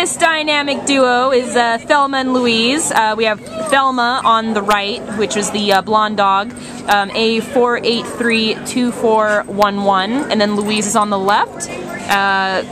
This dynamic duo is uh, Thelma and Louise. Uh, we have Thelma on the right, which is the uh, blonde dog, um, A4832411, and then Louise is on the left. Uh,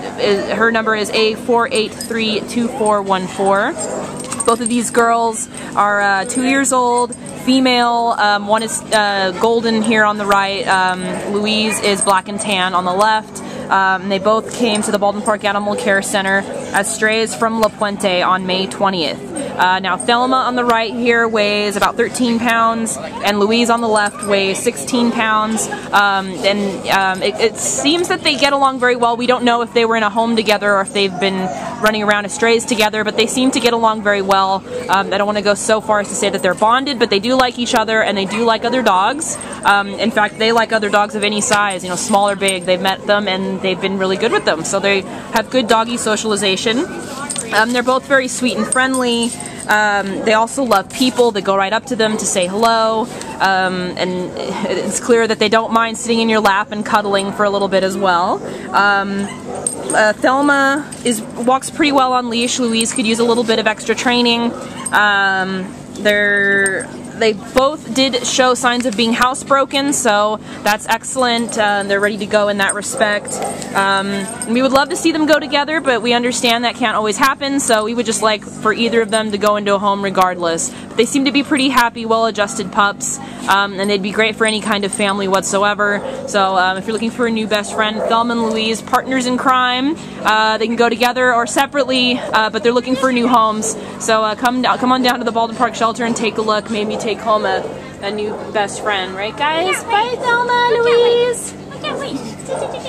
her number is A4832414. Both of these girls are uh, two years old, female. Um, one is uh, golden here on the right. Um, Louise is black and tan on the left. Um, they both came to the Baldwin Park Animal Care Center as strays from La Puente on May 20th. Uh, now Thelma on the right here weighs about 13 pounds, and Louise on the left weighs 16 pounds. Um, and um, it, it, seems that they get along very well. We don't know if they were in a home together or if they've been running around as strays together, but they seem to get along very well. Um, I don't want to go so far as to say that they're bonded, but they do like each other and they do like other dogs. Um, in fact, they like other dogs of any size, you know, small or big. They've met them and they've been really good with them. So they have good doggy socialization. Um, they're both very sweet and friendly. Um, they also love people. They go right up to them to say hello. Um, and it's clear that they don't mind sitting in your lap and cuddling for a little bit as well. Um, uh, Thelma is walks pretty well on leash. Louise could use a little bit of extra training. Um, they're they both did show signs of being housebroken, so that's excellent. Uh, they're ready to go in that respect. Um, we would love to see them go together, but we understand that can't always happen, so we would just like for either of them to go into a home regardless. But they seem to be pretty happy, well-adjusted pups, um, and they'd be great for any kind of family whatsoever. So um, if you're looking for a new best friend, Thelma and Louise, partners in crime, uh, they can go together or separately, uh, but they're looking for new homes. So uh, come, come on down to the Baldwin Park Shelter and take a look, maybe take take home a, a new best friend, right guys? Bye, Thelma, Louise.